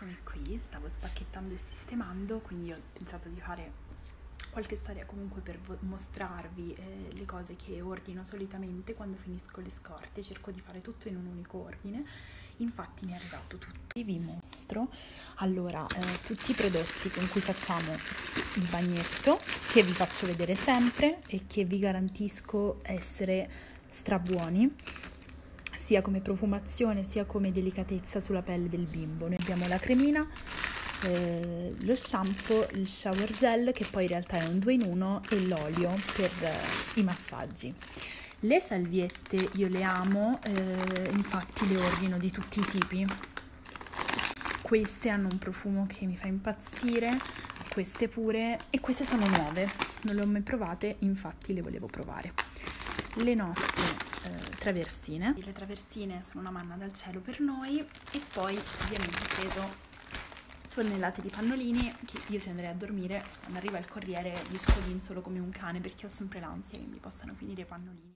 eccomi qui, stavo spacchettando e sistemando, quindi ho pensato di fare qualche storia comunque per mostrarvi eh, le cose che ordino solitamente quando finisco le scorte, cerco di fare tutto in un unico ordine. Infatti mi è arrivato tutto. Vi mostro allora eh, tutti i prodotti con cui facciamo il bagnetto che vi faccio vedere sempre e che vi garantisco essere strabuoni sia come profumazione sia come delicatezza sulla pelle del bimbo. Noi abbiamo la cremina, eh, lo shampoo, il shower gel che poi in realtà è un 2 in 1 e l'olio per eh, i massaggi. Le salviette io le amo, eh, infatti le ordino di tutti i tipi. Queste hanno un profumo che mi fa impazzire, queste pure e queste sono nuove, non le ho mai provate, infatti le volevo provare. Le nostre traversine. Le traversine sono una manna dal cielo per noi e poi ovviamente ho preso tonnellate di pannolini che io se andrei a dormire quando arriva il corriere li scodinzolo come un cane perché ho sempre l'ansia che mi possano finire i pannolini.